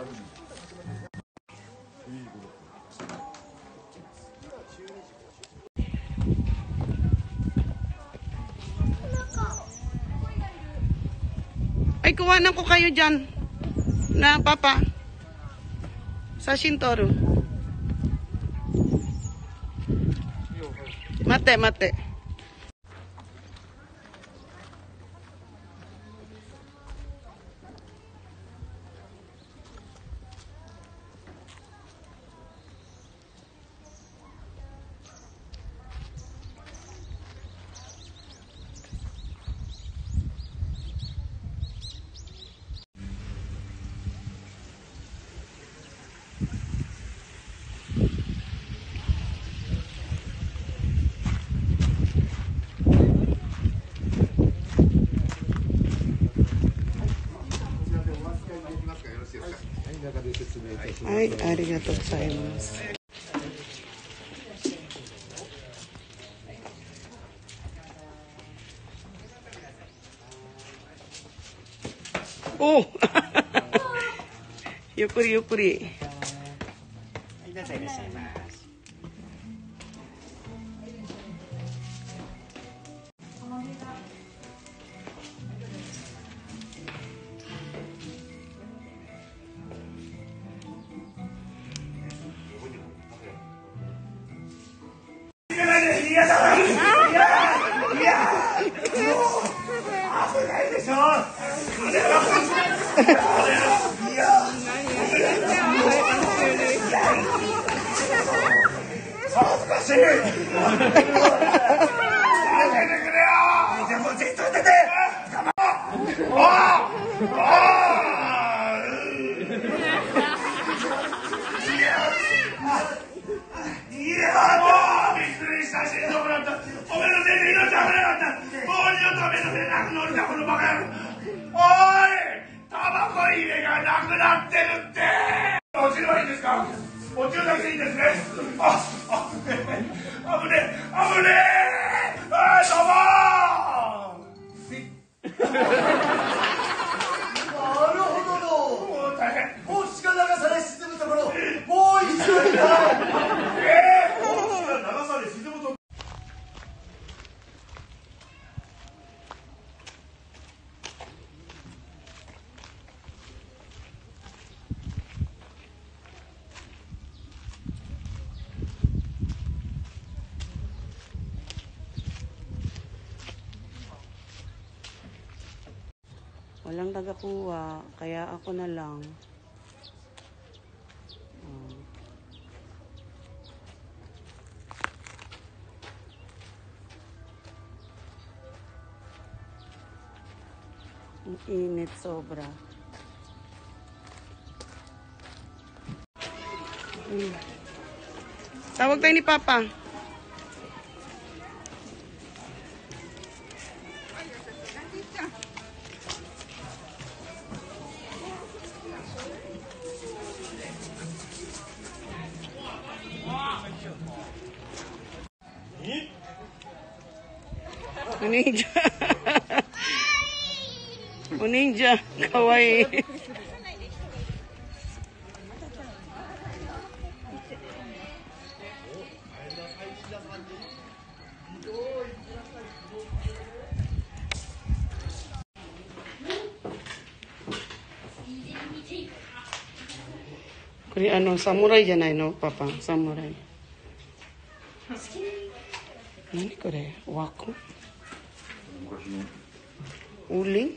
Ay, kuwanan ko kayo dyan. Na, papa. Sa Shintoro. Mate, mate. い、ありがとうございます。お。ゆっくりゆっくり。はい、どいらっしゃい。どうぞいらっしゃいます。いやもうおめのせいで亡くなるんだこのバカ野郎おいタバコ入れがなくなってるって。落ちればいいんですか？落ちるだけでいいんですね。ああ危ねえ危ねえ。危ねえ。Walang tagakuha, kaya ako na lang. Oh. Ang init sobra. Hmm. Tawag tayo ni Papa. O ninja. o ninja. Kawaii. Kuri ano, samurai じゃないのパパ、samurai. 何これ枠ウ Continua. Uli.